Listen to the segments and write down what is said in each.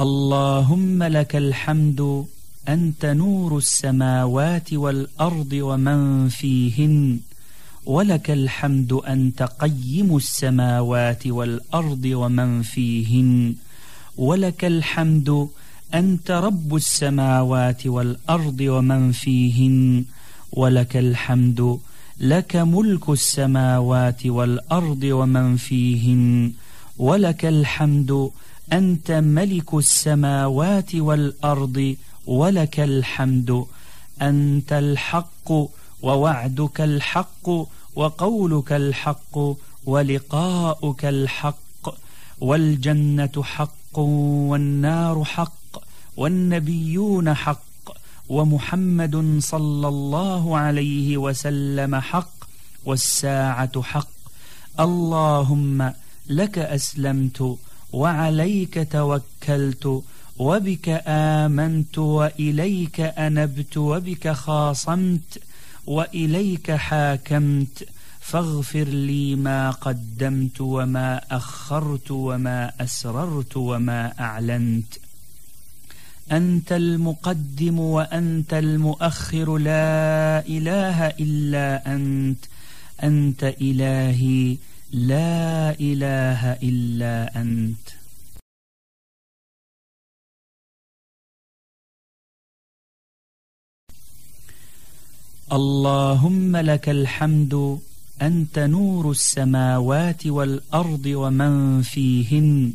اللهم لك الحمد أنت نور السماوات والأرض ومن فيهن. ولك الحمد أنت قيم السماوات والأرض ومن فيهن. ولك الحمد أنت رب السماوات والأرض ومن فيهن. ولك الحمد لك ملك السماوات والأرض ومن فيهن. ولك الحمد أنت ملك السماوات والأرض ولك الحمد. أنت الحق ووعدك الحق وقولك الحق ولقاؤك الحق. والجنة حق والنار حق والنبيون حق ومحمد صلى الله عليه وسلم حق والساعة حق. اللهم لك أسلمت وعليك توكلت وبك آمنت وإليك أنبت وبك خاصمت وإليك حاكمت فاغفر لي ما قدمت وما أخرت وما أسررت وما أعلنت. أنت المقدم وأنت المؤخر لا إله إلا أنت. أنت إلهي لا إله إلا أنت. اللهم لك الحمد أنت نور السماوات والأرض ومن فيهن.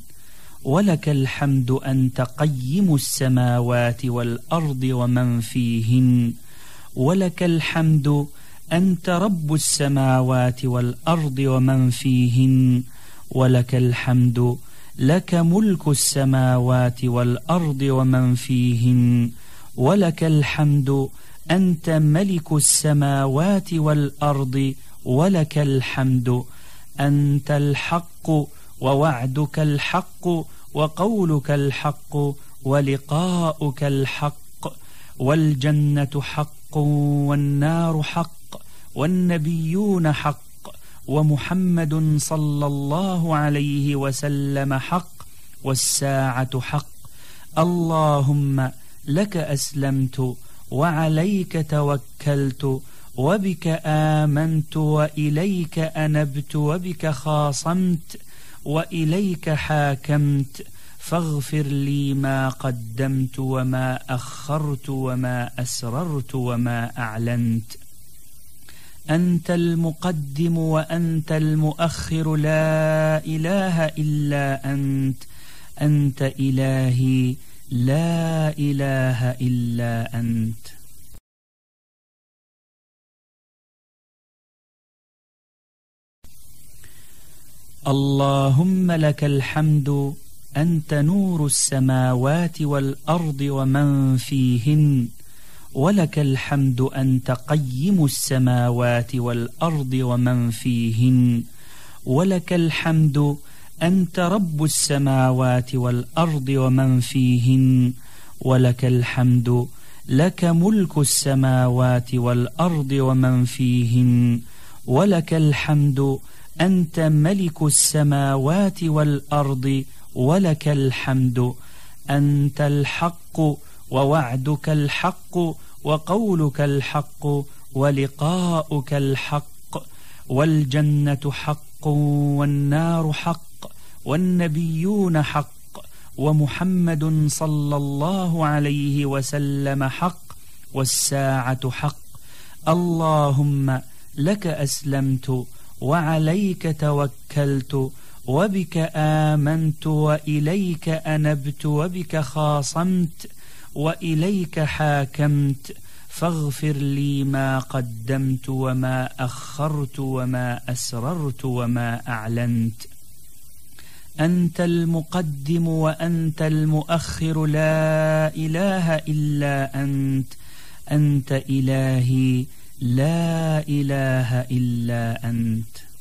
ولك الحمد أنت قيم السماوات والأرض ومن فيهن. ولك الحمد أنت رب السماوات والأرض ومن فيهن ولك الحمد لك ملك السماوات والأرض ومن فيهن ولك الحمد أنت ملك السماوات والأرض ولك الحمد. أنت الحق ووعدك الحق وقولك الحق ولقاؤك الحق والجنة حق والنار حق. والنبيون حق ومحمد صلى الله عليه وسلم حق والساعة حق. اللهم لك أسلمت وعليك توكلت وبك آمنت وإليك أنبت وبك خاصمت وإليك حاكمت. فاغفر لي ما قدمت وما أخرت وما أسررت وما أعلنت. أنت المقدم وأنت المؤخر لا إله إلا أنت. أنت إلهي لا إله إلا أنت. اللهم لك الحمد أنت نور السماوات والأرض ومن فيهن. ولك الحمد أنت قيم السماوات والأرض ومن فيهن. ولك الحمد أنت رب السماوات والأرض ومن فيهن. ولك الحمد لك ملك السماوات والأرض ومن فيهن. ولك الحمد أنت ملك السماوات والأرض. ولك الحمد أنت الحق ووعدك الحق وقولك الحق ولقاؤك الحق والجنة حق والنار حق والنبيون حق ومحمد صلى الله عليه وسلم حق والساعة حق اللهم لك أسلمت وعليك توكلت وبك آمنت وإليك أنبت وبك خاصمت وإليك حاكمت فاغفر لي ما قدمت وما أخرت وما أسررت وما أعلنت. أنت المقدم وأنت المؤخر لا إله إلا أنت. أنت إلهي لا إله إلا أنت.